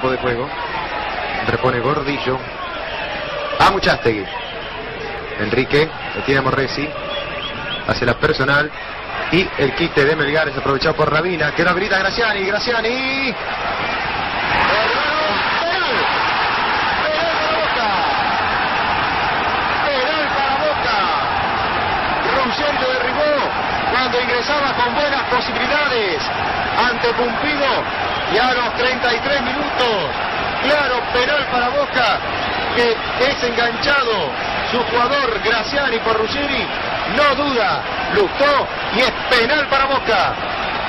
campo de juego. Repone Gordillo. A Muchastegui. Enrique, lo tiene Morresi. Hace la personal. Y el quite de Melgar es aprovechado por Rabina, que lo habilita Graciani. Graciani. Derribó cuando ingresaba con buenas posibilidades ante Pumpido y a los 33 minutos, claro, penal para Boca que es enganchado su jugador Graciani por Ruggeri, no duda, luchó y es penal para Boca.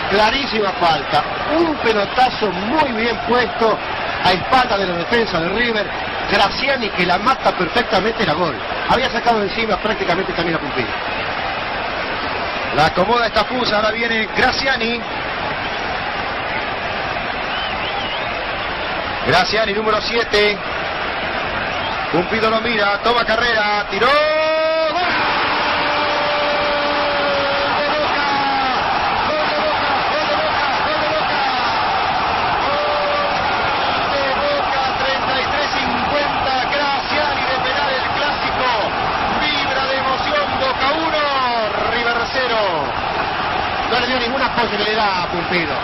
Clarísima falta. Un pelotazo muy bien puesto a espalda de la defensa de River. Graciani que la mata perfectamente la gol. Había sacado de encima prácticamente también a Pumpido. La acomoda esta fusa, ahora viene Graciani. Graciani, número 7. Cumpido lo mira, toma carrera, tiró. ¡Gol! de Boca 33-50, Graciani de penal el clásico, vibra de emoción Boca 1, River 0. No le dio ninguna posibilidad a Pumpido.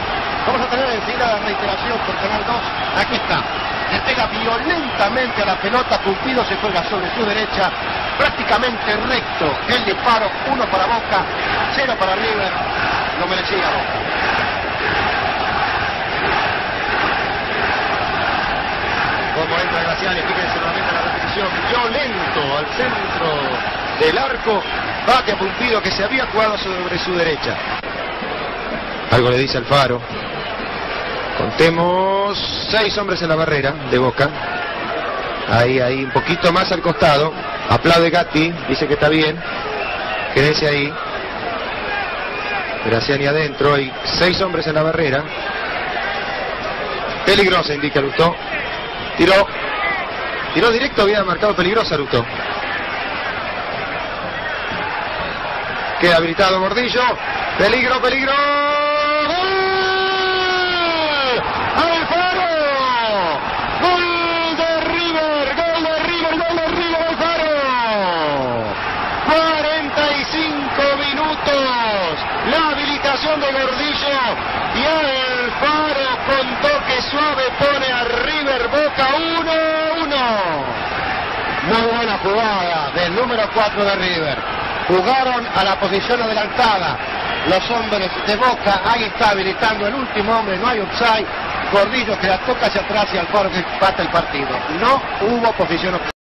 Vamos a tener enseguida la reiteración por Canal 2. Aquí está. Le pega violentamente a la pelota. Pumpido se juega sobre su derecha. Prácticamente recto. El disparo. Uno para Boca. Cero para River. Lo merecía. Como entra Graciani, fíjense nuevamente la repetición. Violento al centro del arco. Bate a Pumpido que se había jugado sobre su derecha. Algo le dice Alfaro. Contemos seis hombres en la barrera de Boca. Ahí, ahí, un poquito más al costado. Aplaude Gatti, dice que está bien. Quédese ahí. Graciani adentro, hay seis hombres en la barrera. Peligrosa, indica Lustó. Tiró. Tiró directo, había marcado peligrosa Lustó. Queda habilitado Gordillo. Peligro, peligro. ¡Gol! Alfaro, gol de River, gol de River, gol de River, Alfaro. 45 minutos, la habilitación de Gordillo y Alfaro con toque suave pone a River Boca 1-1. Muy buena jugada del número 4 de River. Jugaron a la posición adelantada. Los hombres de Boca, ahí está habilitando el último hombre, no hay offside. Gordillo que la toca hacia atrás y Alfaro que empata el partido. No hubo posición